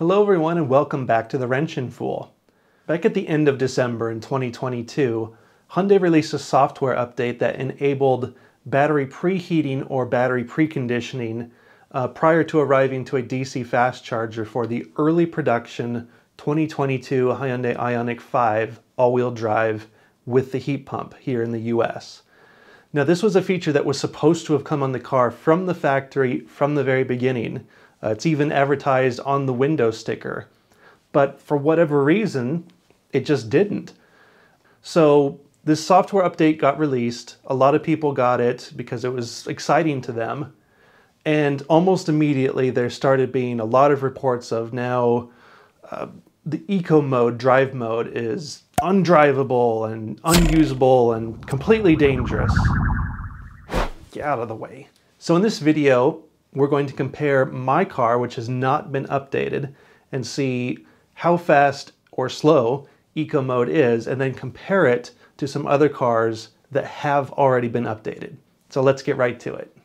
Hello everyone and welcome back to the Wrenchin' Fool. Back at the end of December in 2022, Hyundai released a software update that enabled battery preheating or battery preconditioning uh, prior to arriving to a DC fast charger for the early production 2022 Hyundai Ioniq 5 all-wheel drive with the heat pump here in the US. Now this was a feature that was supposed to have come on the car from the factory from the very beginning. Uh, it's even advertised on the window sticker. But for whatever reason, it just didn't. So this software update got released. A lot of people got it because it was exciting to them. And almost immediately there started being a lot of reports of now uh, the eco mode, drive mode, is undrivable and unusable and completely dangerous. Get out of the way. So in this video, we're going to compare my car, which has not been updated, and see how fast or slow eco mode is, and then compare it to some other cars that have already been updated. So let's get right to it.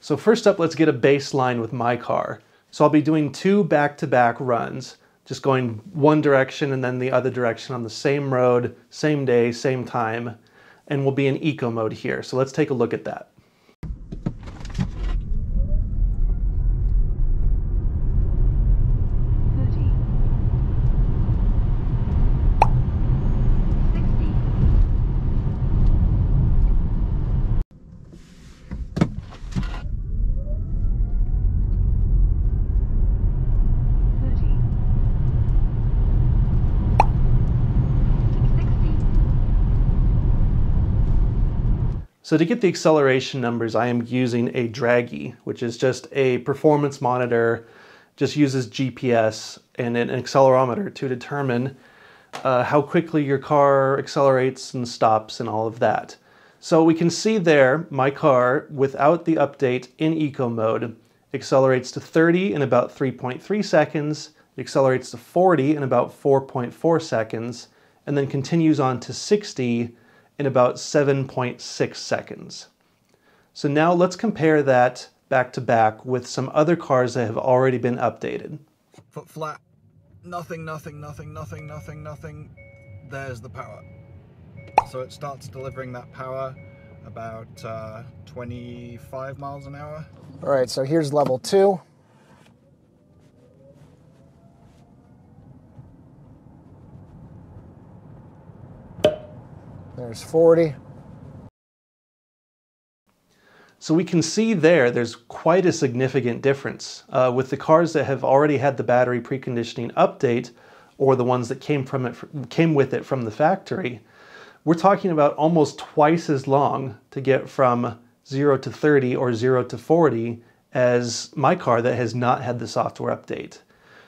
So first up, let's get a baseline with my car. So I'll be doing two back-to-back -back runs, just going one direction and then the other direction on the same road, same day, same time, and we'll be in eco mode here. So let's take a look at that. So to get the acceleration numbers, I am using a Dragy, which is just a performance monitor, just uses GPS and an accelerometer to determine uh, how quickly your car accelerates and stops and all of that. So we can see there, my car, without the update in eco mode, accelerates to 30 in about 3.3 seconds, accelerates to 40 in about 4.4 seconds, and then continues on to 60 in about 7.6 seconds. So now let's compare that back to back with some other cars that have already been updated. Foot flat, nothing, nothing, nothing, nothing, nothing, nothing. There's the power. So it starts delivering that power about uh, 25 miles an hour. All right, so here's level two. There's 40. So we can see there, there's quite a significant difference. Uh, with the cars that have already had the battery preconditioning update, or the ones that came, from it, came with it from the factory, we're talking about almost twice as long to get from 0 to 30 or 0 to 40 as my car that has not had the software update.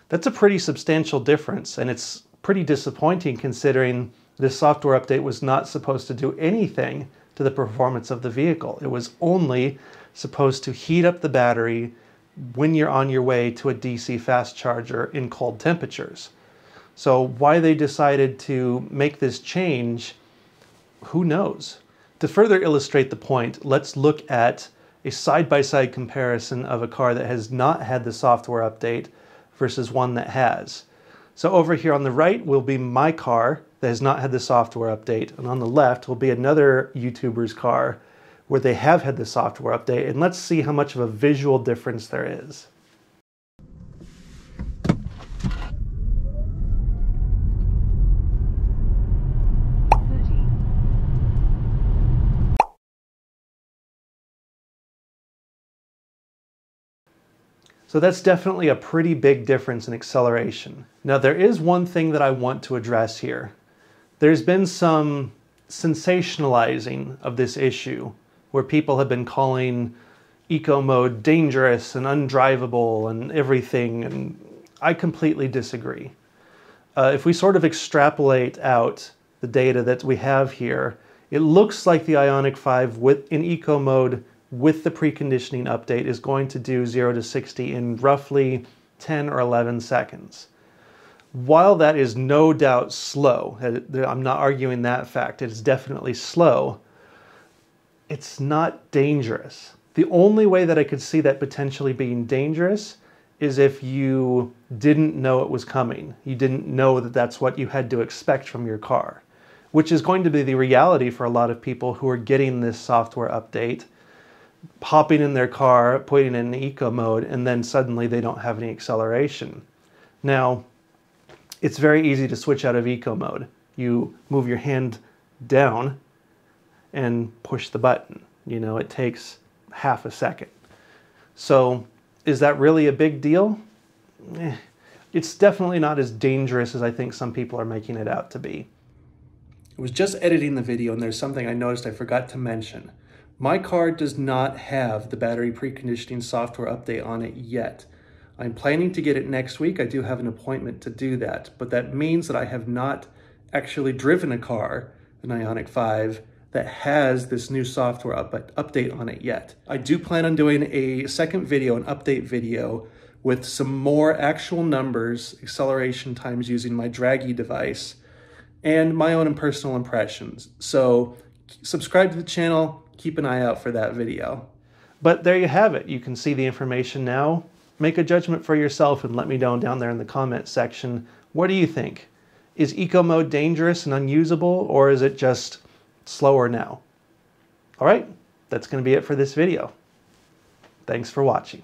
That's a pretty substantial difference, and it's pretty disappointing considering this software update was not supposed to do anything to the performance of the vehicle. It was only supposed to heat up the battery when you're on your way to a DC fast charger in cold temperatures. So why they decided to make this change, who knows? To further illustrate the point, let's look at a side-by-side -side comparison of a car that has not had the software update versus one that has. So over here on the right will be my car that has not had the software update. And on the left will be another YouTuber's car where they have had the software update. And let's see how much of a visual difference there is. So that's definitely a pretty big difference in acceleration. Now there is one thing that I want to address here. There's been some sensationalizing of this issue where people have been calling eco mode dangerous and undrivable and everything, and I completely disagree. Uh, if we sort of extrapolate out the data that we have here, it looks like the Ioniq 5 with, in eco mode with the preconditioning update is going to do 0 to 60 in roughly 10 or 11 seconds. While that is no doubt slow, uh, I'm not arguing that fact, it is definitely slow, it's not dangerous. The only way that I could see that potentially being dangerous is if you didn't know it was coming. You didn't know that that's what you had to expect from your car, which is going to be the reality for a lot of people who are getting this software update, popping in their car, putting in eco mode, and then suddenly they don't have any acceleration. Now, it's very easy to switch out of eco mode. You move your hand down and push the button. You know, it takes half a second. So is that really a big deal? Eh, it's definitely not as dangerous as I think some people are making it out to be. I was just editing the video and there's something I noticed I forgot to mention. My car does not have the battery preconditioning software update on it yet. I'm planning to get it next week. I do have an appointment to do that, but that means that I have not actually driven a car, an Ioniq 5, that has this new software up, update on it yet. I do plan on doing a second video, an update video, with some more actual numbers, acceleration times using my Dragy device, and my own personal impressions. So subscribe to the channel, keep an eye out for that video. But there you have it. You can see the information now. Make a judgment for yourself and let me know down there in the comment section. What do you think? Is eco mode dangerous and unusable, or is it just slower now. All right, that's going to be it for this video. Thanks for watching.